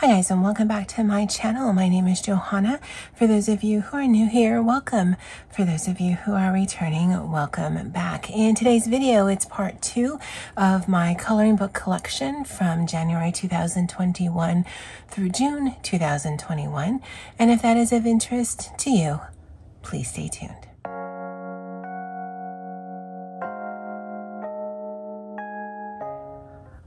Hi guys and welcome back to my channel. My name is Johanna. For those of you who are new here, welcome. For those of you who are returning, welcome back. In today's video, it's part two of my coloring book collection from January 2021 through June 2021. And if that is of interest to you, please stay tuned.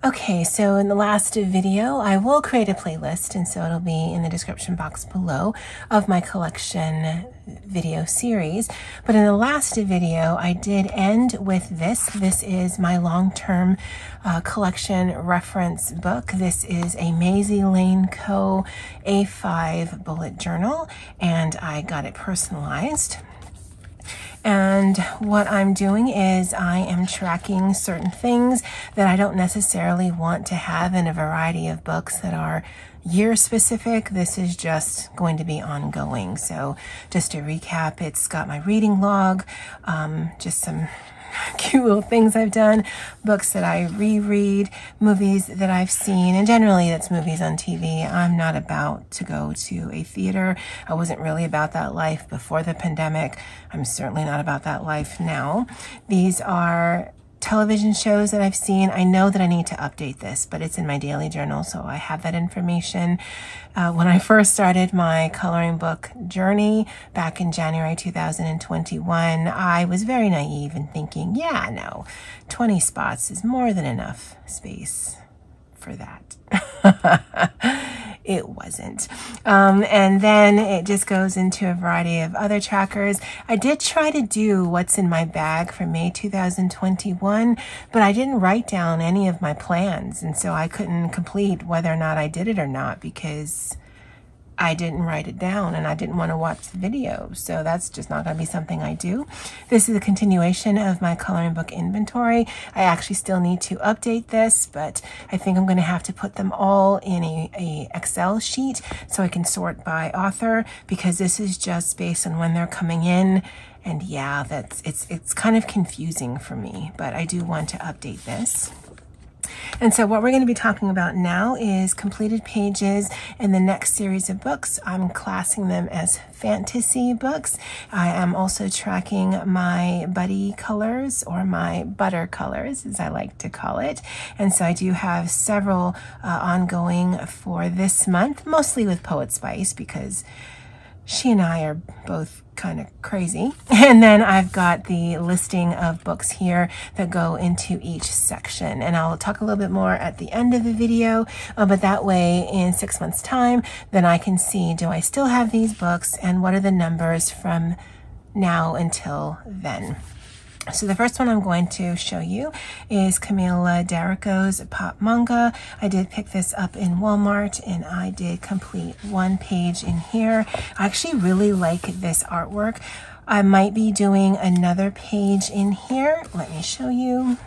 Okay, so in the last video, I will create a playlist, and so it'll be in the description box below of my collection video series. But in the last video, I did end with this. This is my long-term uh, collection reference book. This is a Maisie Lane Co. A5 bullet journal, and I got it personalized. And what I'm doing is I am tracking certain things that I don't necessarily want to have in a variety of books that are year specific. This is just going to be ongoing. So just to recap, it's got my reading log, um, just some cute little things I've done, books that I reread, movies that I've seen, and generally that's movies on TV. I'm not about to go to a theater. I wasn't really about that life before the pandemic. I'm certainly not about that life now. These are television shows that I've seen. I know that I need to update this, but it's in my daily journal, so I have that information. Uh, when I first started my coloring book journey back in January 2021, I was very naive in thinking, yeah, no, 20 spots is more than enough space for that. it wasn't. Um, and then it just goes into a variety of other trackers. I did try to do what's in my bag for May 2021, but I didn't write down any of my plans. And so I couldn't complete whether or not I did it or not because I didn't write it down and I didn't want to watch the video. So that's just not going to be something I do. This is a continuation of my coloring book inventory. I actually still need to update this, but I think I'm going to have to put them all in a, a Excel sheet so I can sort by author because this is just based on when they're coming in. And yeah, that's it's it's kind of confusing for me, but I do want to update this. And so what we're going to be talking about now is completed pages in the next series of books. I'm classing them as fantasy books. I am also tracking my buddy colors or my butter colors, as I like to call it. And so I do have several uh, ongoing for this month, mostly with Poet Spice because she and I are both kind of crazy. And then I've got the listing of books here that go into each section. And I'll talk a little bit more at the end of the video, uh, but that way in six months time, then I can see, do I still have these books and what are the numbers from now until then? So the first one I'm going to show you is Camilla D'Errico's Pop Manga. I did pick this up in Walmart and I did complete one page in here. I actually really like this artwork. I might be doing another page in here. Let me show you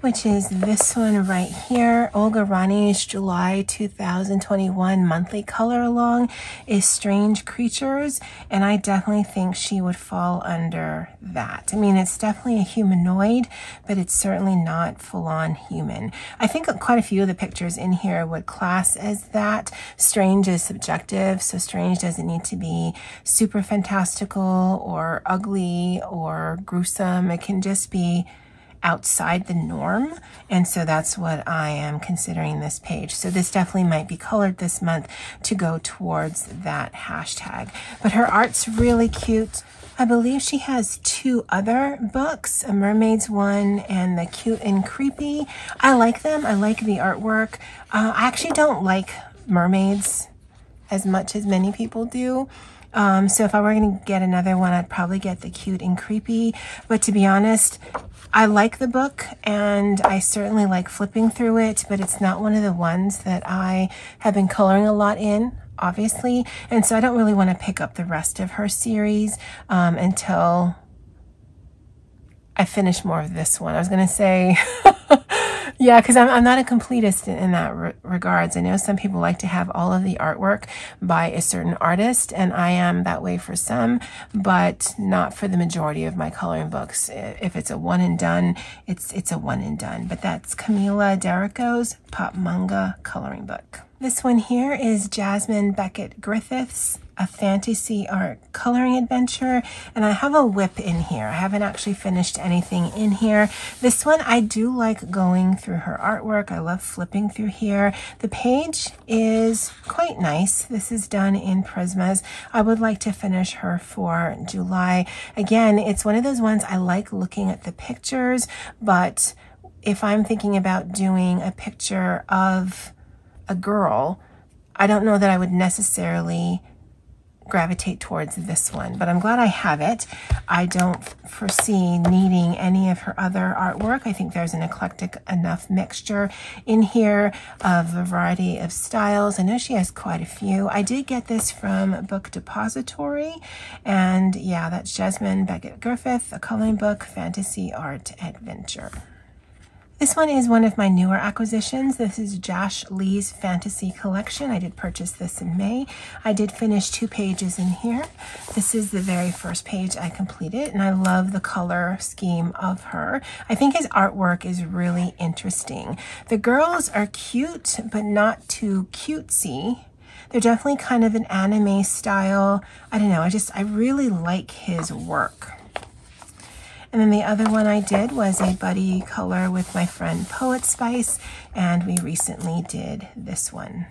which is this one right here. Olga Rani's July 2021 monthly color along is Strange Creatures, and I definitely think she would fall under that. I mean, it's definitely a humanoid, but it's certainly not full-on human. I think quite a few of the pictures in here would class as that. Strange is subjective, so strange doesn't need to be super fantastical or ugly or gruesome. It can just be outside the norm. And so that's what I am considering this page. So this definitely might be colored this month to go towards that hashtag. But her art's really cute. I believe she has two other books, a mermaid's one and the cute and creepy. I like them. I like the artwork. Uh, I actually don't like mermaids as much as many people do. Um, so if I were going to get another one, I'd probably get the cute and creepy. But to be honest, I like the book and I certainly like flipping through it, but it's not one of the ones that I have been coloring a lot in obviously. And so I don't really want to pick up the rest of her series um, until I finish more of this one. I was going to say Yeah, because I'm, I'm not a completist in, that re regards. I know some people like to have all of the artwork by a certain artist, and I am that way for some, but not for the majority of my coloring books. If it's a one and done, it's it's a one and done. But that's Camilla D'Errico's Pop Manga coloring book. This one here is Jasmine Becket-Griffiths, a fantasy art coloring adventure. And I have a whip in here. I haven't actually finished anything in here. This one, I do like going through her artwork. I love flipping through here. The page is quite nice. This is done in Prismas. I would like to finish her for July. Again, it's one of those ones I like looking at the pictures, but if I'm thinking about doing a picture of a girl, I don't know that I would necessarily gravitate towards this one, but I'm glad I have it. I don't foresee needing any of her other artwork. I think there's an eclectic enough mixture in here of a variety of styles. I know she has quite a few. I did get this from Book Depository, and yeah, that's Jasmine Becket-Griffith, a coloring book, fantasy art adventure. This one is one of my newer acquisitions. This is Josh Lee's Fantasy Collection. I did purchase this in May. I did finish two pages in here. This is the very first page I completed, and I love the color scheme of her. I think his artwork is really interesting. The girls are cute, but not too cutesy. They're definitely kind of an anime style. I don't know, I just, I really like his work. And then the other one I did was a buddy color with my friend Poet Spice, and we recently did this one.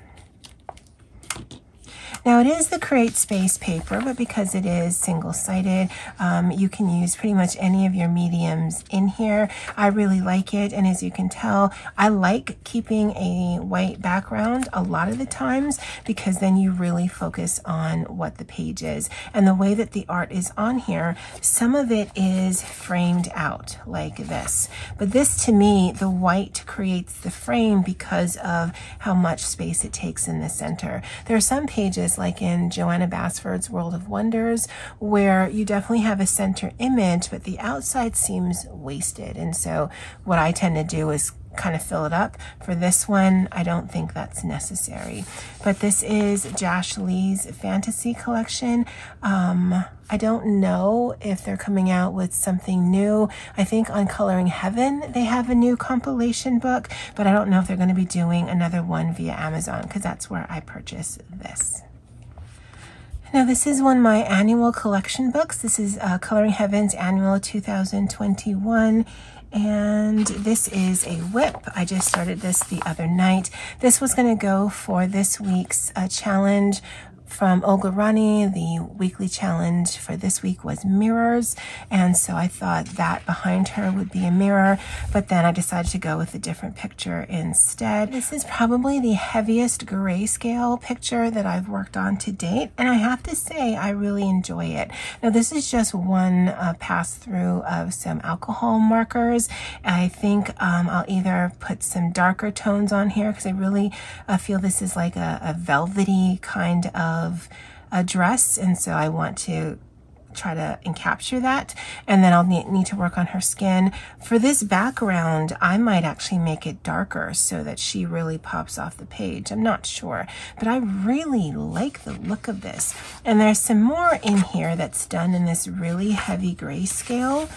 Now it is the Create Space paper, but because it is single-sided, um, you can use pretty much any of your mediums in here. I really like it, and as you can tell, I like keeping a white background a lot of the times because then you really focus on what the page is. And the way that the art is on here, some of it is framed out like this. But this to me, the white creates the frame because of how much space it takes in the center. There are some pages like in Johanna Basford's World of Wonders, where you definitely have a center image, but the outside seems wasted. And so what I tend to do is kind of fill it up. For this one, I don't think that's necessary. But this is Josh Lee's fantasy collection. Um, I don't know if they're coming out with something new. I think on Coloring Heaven, they have a new compilation book, but I don't know if they're going to be doing another one via Amazon because that's where I purchased this. Now this is one of my annual collection books. This is uh, Coloring Heaven's annual 2021 and this is a whip. I just started this the other night. This was going to go for this week's uh, challenge from Olga Rani. The weekly challenge for this week was mirrors. And so I thought that behind her would be a mirror, but then I decided to go with a different picture instead. This is probably the heaviest grayscale picture that I've worked on to date. And I have to say, I really enjoy it. Now, this is just one uh, pass through of some alcohol markers. I think um, I'll either put some darker tones on here because I really uh, feel this is like a, a velvety kind of of a dress. And so I want to try to encapture that. And then I'll need to work on her skin. For this background, I might actually make it darker so that she really pops off the page. I'm not sure, but I really like the look of this. And there's some more in here that's done in this really heavy grayscale.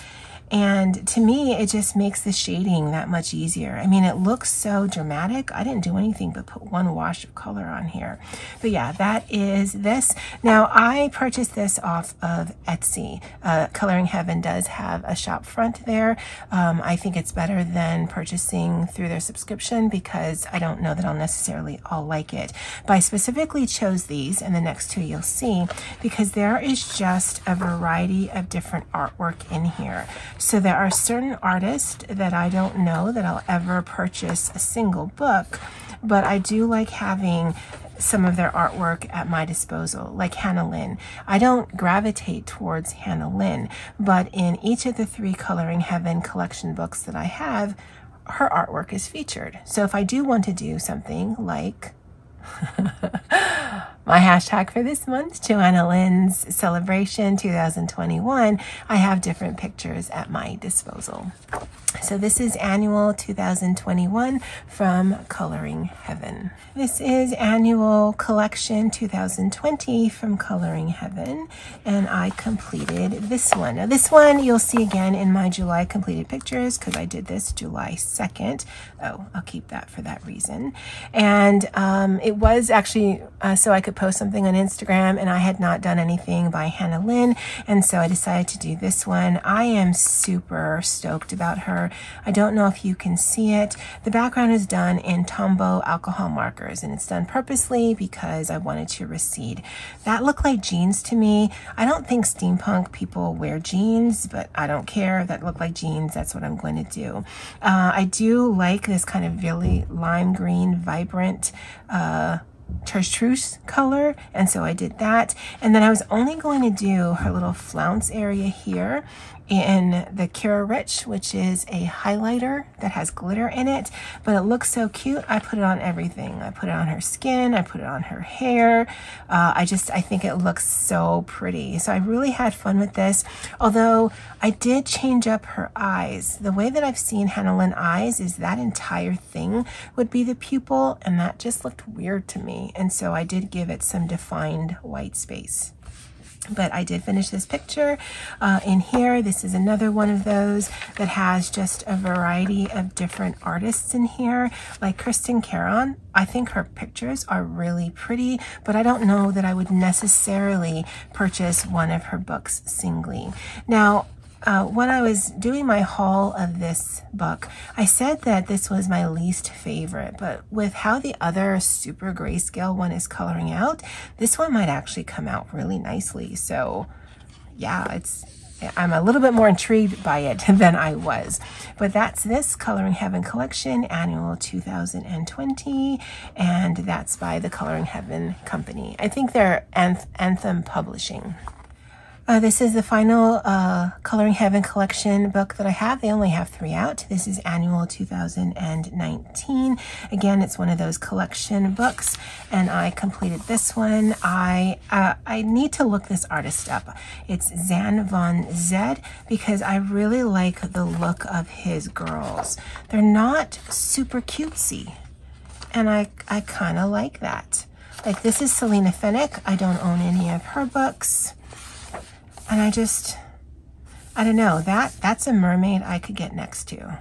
And to me, it just makes the shading that much easier. I mean, it looks so dramatic. I didn't do anything but put one wash of color on here. But yeah, that is this. Now, I purchased this off of Etsy. Uh, Coloring Heaven does have a shop front there. Um, I think it's better than purchasing through their subscription because I don't know that I'll necessarily all like it. But I specifically chose these, and the next two you'll see, because there is just a variety of different artwork in here. So there are certain artists that I don't know that I'll ever purchase a single book, but I do like having some of their artwork at my disposal, like Hannah Lynn. I don't gravitate towards Hannah Lynn, but in each of the three Coloring Heaven collection books that I have, her artwork is featured. So if I do want to do something like my hashtag for this month, Joanna Lynn's Celebration 2021, I have different pictures at my disposal. So this is annual 2021 from Coloring Heaven. This is annual collection 2020 from Coloring Heaven, and I completed this one. Now this one you'll see again in my July completed pictures because I did this July 2nd. Oh, I'll keep that for that reason. And um, it was actually uh, so I could post something on Instagram, and I had not done anything by Hannah Lynn, and so I decided to do this one. I am super stoked about her. I don't know if you can see it. The background is done in Tombow alcohol markers and it's done purposely because I wanted to recede. That looked like jeans to me. I don't think steampunk people wear jeans, but I don't care. if That looked like jeans. That's what I'm going to do. Uh, I do like this kind of really lime green, vibrant, uh, chartreuse color and so I did that and then I was only going to do her little flounce area here in the Kirarich, which is a highlighter that has glitter in it, but it looks so cute. I put it on everything. I put it on her skin. I put it on her hair. Uh, I just, I think it looks so pretty. So I really had fun with this, although I did change up her eyes. The way that I've seen Hannah Lynn eyes is that entire thing would be the pupil, and that just looked weird to me. And so I did give it some defined white space but I did finish this picture uh, in here. This is another one of those that has just a variety of different artists in here, like Kristen Caron. I think her pictures are really pretty, but I don't know that I would necessarily purchase one of her books singly. Now, uh, when I was doing my haul of this book, I said that this was my least favorite, but with how the other super grayscale one is coloring out, this one might actually come out really nicely. So yeah, it's I'm a little bit more intrigued by it than I was. But that's this Coloring Heaven collection, annual 2020, and that's by the Coloring Heaven company. I think they're Anth Anthem Publishing. Uh, this is the final uh, Coloring Heaven collection book that I have. They only have three out. This is annual 2019. Again, it's one of those collection books, and I completed this one. I uh, I need to look this artist up. It's Zan Von Zed because I really like the look of his girls. They're not super cutesy, and I, I kind of like that. Like this is Selina Fenech. I don't own any of her books. And I just, I don't know, that that's a mermaid I could get next to.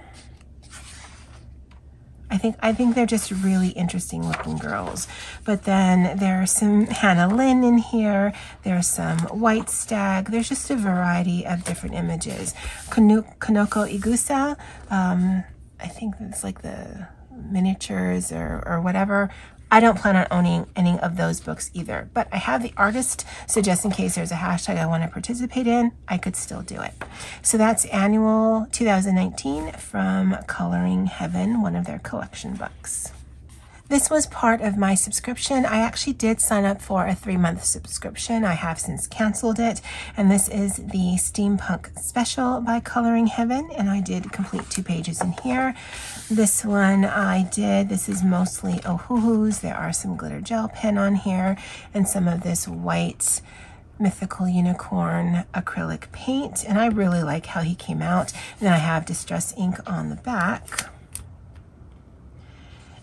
I think I think they're just really interesting looking girls. But then there's some Hannah Lynn in here. There's some White Stag. There's just a variety of different images. Kanoko Egusa, um, I think it's like the miniatures or, or whatever. I don't plan on owning any of those books either, but I have the artist, so just in case there's a hashtag I want to participate in, I could still do it. So that's annual 2019 from Coloring Heaven, one of their collection books. This was part of my subscription. I actually did sign up for a three month subscription. I have since canceled it. And this is the Steampunk Special by Coloring Heaven. And I did complete two pages in here. This one I did. This is mostly Ohuhus. There are some glitter gel pen on here and some of this white mythical unicorn acrylic paint and I really like how he came out and then I have distress ink on the back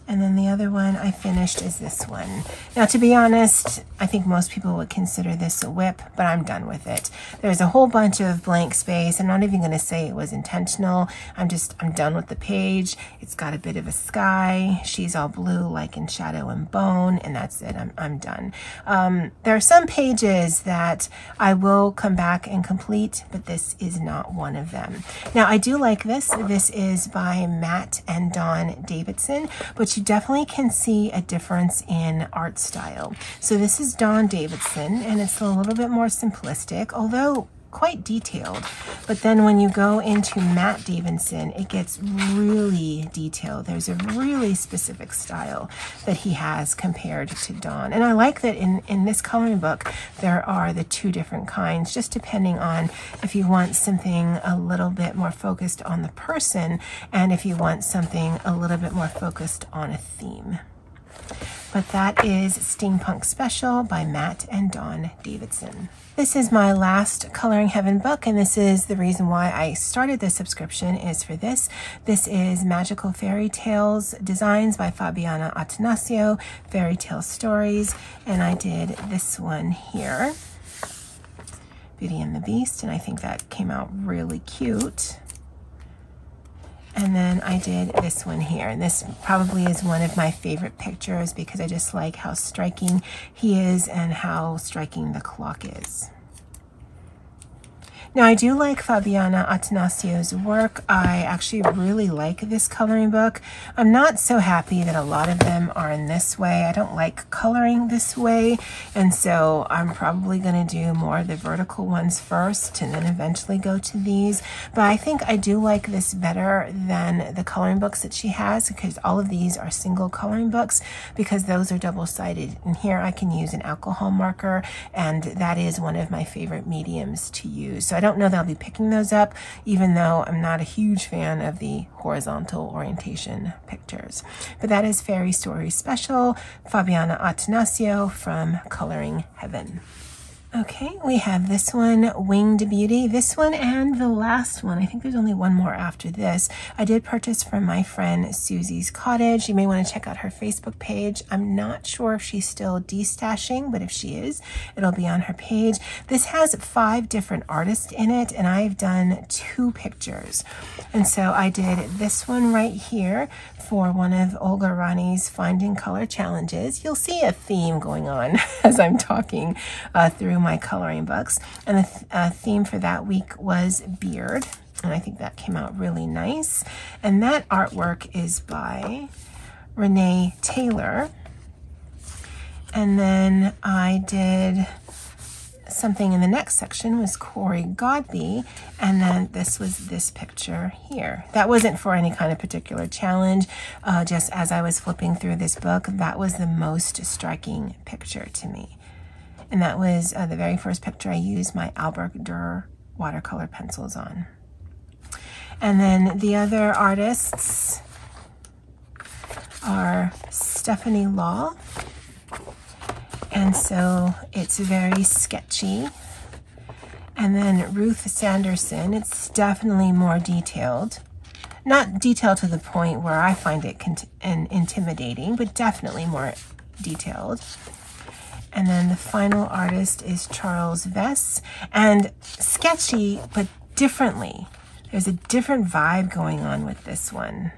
and then the other one I finished is this one. Now, to be honest, I think most people would consider this a whip, but I'm done with it. There's a whole bunch of blank space. I'm not even going to say it was intentional. I'm just, I'm done with the page. It's got a bit of a sky. She's all blue, like in Shadow and Bone, and that's it. I'm, I'm done. Um, there are some pages that I will come back and complete, but this is not one of them. Now, I do like this. This is by Matt and Dawn Davidson, you definitely can see a difference in art style. So this is Dawn Davidson, and it's a little bit more simplistic, although quite detailed. But then when you go into Matt Davidson, it gets really detailed. There's a really specific style that he has compared to Dawn. And I like that in, in this coloring book, there are the two different kinds, just depending on if you want something a little bit more focused on the person and if you want something a little bit more focused on a theme. But that is Steampunk Special by Matt and Dawn Davidson. This is my last Coloring Heaven book, and this is the reason why I started this subscription is for this. This is Magical Fairy Tales Designs by Fabiana Attanasio, Fairy Tale Stories, and I did this one here, Beauty and the Beast, and I think that came out really cute. And then I did this one here. And this probably is one of my favorite pictures because I just like how striking he is and how striking the clock is. Now, I do like Fabiana Attanasio's work. I actually really like this coloring book. I'm not so happy that a lot of them are in this way. I don't like coloring this way, and so I'm probably going to do more of the vertical ones first and then eventually go to these. But I think I do like this better than the coloring books that she has because all of these are single coloring books because those are double-sided. And here I can use an alcohol marker, and that is one of my favorite mediums to use. So don't know that I'll be picking those up, even though I'm not a huge fan of the horizontal orientation pictures. But that is Fairy Story Special, Fabiana Attanasio from Coloring Heaven. Okay, we have this one, Winged Beauty. This one and the last one. I think there's only one more after this. I did purchase from my friend Susie's Cottage. You may want to check out her Facebook page. I'm not sure if she's still destashing, but if she is, it'll be on her page. This has five different artists in it, and I've done two pictures. And so I did this one right here for one of Olga Rani's Finding Color Challenges. You'll see a theme going on as I'm talking uh, through my coloring books. And the th uh, theme for that week was beard. And I think that came out really nice. And that artwork is by Renee Taylor. And then I did something in the next section was Corey Godbey, and then this was this picture here. That wasn't for any kind of particular challenge, uh, just as I was flipping through this book, that was the most striking picture to me. And that was uh, the very first picture I used my Albrecht Dürer watercolor pencils on. And then the other artists are Stephanie Law. And so it's very sketchy. And then Ruth Sanderson, it's definitely more detailed. Not detailed to the point where I find it intimidating, but definitely more detailed. And then the final artist is Charles Vess. And sketchy, but differently. There's a different vibe going on with this one.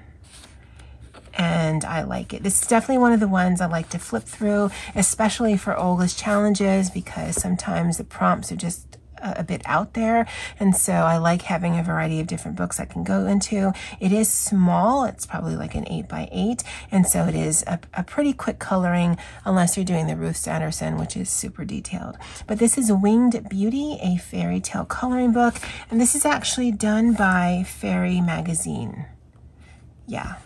And I like it. This is definitely one of the ones I like to flip through, especially for Olga's challenges, because sometimes the prompts are just a, bit out there. And so I like having a variety of different books I can go into. It is small. It's probably like an eight by eight. And so it is a, a pretty quick coloring unless you're doing the Ruth Sanderson, which is super detailed. But this is Winged Beauty, a fairy tale coloring book. And this is actually done by Faerie Magazine. Yeah,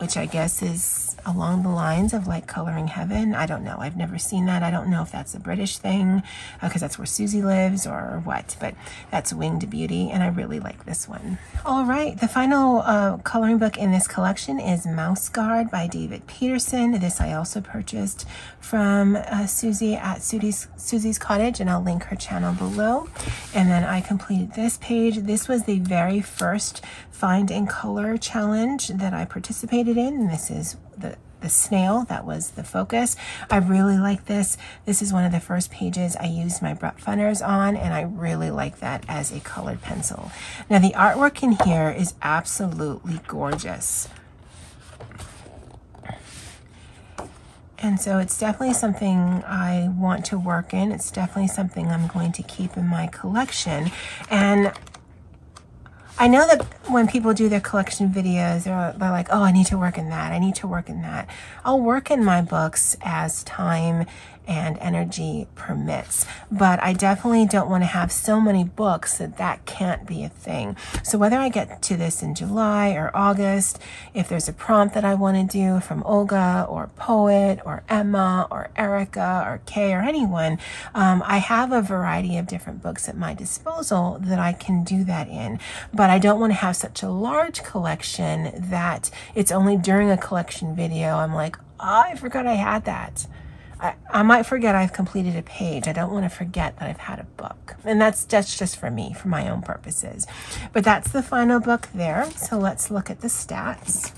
which I guess is along the lines of like Coloring Heaven. I don't know. I've never seen that. I don't know if that's a British thing because uh, that's where Susie lives or what, but that's Winged Beauty and I really like this one. All right, the final uh, coloring book in this collection is Mouse Guard by David Petersen. This I also purchased from uh, Susie at Susie's, Susie's Cottage and I'll link her channel below. And then I completed this page. This was the very first Find and Color challenge that I participated in. This is the the snail that was the focus i really like this this is one of the first pages i used my Brutfuners on and i really like that as a colored pencil now the artwork in here is absolutely gorgeous And so it's definitely something I want to work in. It's definitely something I'm going to keep in my collection. And I know that when people do their collection videos, they're, they're like, oh, I need to work in that. I need to work in that. I'll work in my books as time and energy permits. But I definitely don't want to have so many books that that can't be a thing. So whether I get to this in July or August, if there's a prompt that I want to do from Olga or Poet or Emma or Erica or Kay or anyone, um, I have a variety of different books at my disposal that I can do that in. But I don't want to have such a large collection that it's only during a collection video I'm like, I forgot I had that. I, I might forget I've completed a page. I don't want to forget that I've had a book. And that's just, just for me, for my own purposes. But that's the final book there. So let's look at the stats.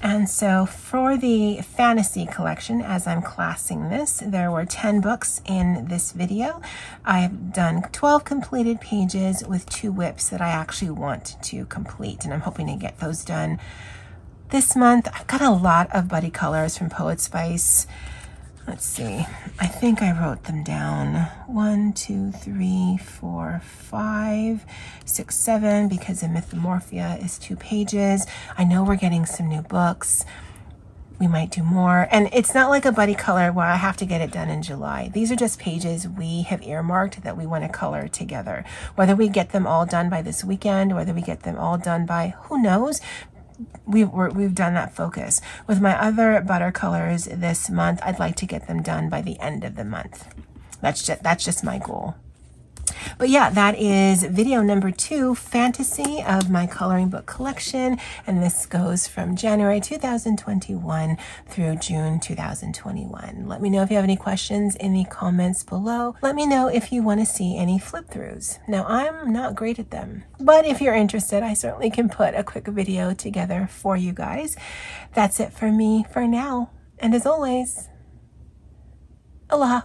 And so for the fantasy collection, as I'm classing this, there were 10 books in this video. I've done 12 completed pages with two whips that I actually want to complete. And I'm hoping to get those done this month. I've got a lot of buddy colors from Poet Spice. Let's see. I think I wrote them down. One, two, three, four, five, six, seven, because the Mythomorphia is two pages. I know we're getting some new books. We might do more. And it's not like a buddy color where I have to get it done in July. These are just pages we have earmarked that we want to color together. Whether we get them all done by this weekend, whether we get them all done by who knows, we've, we've done that focus. With my other butter colors this month, I'd like to get them done by the end of the month. That's just, that's just my goal. But yeah, that is video number two, Fantasy of my coloring book collection. And this goes from January 2021 through June 2021. Let me know if you have any questions in the comments below. Let me know if you want to see any flip throughs. Now, I'm not great at them, but if you're interested, I certainly can put a quick video together for you guys. That's it for me for now. And as always, aloha.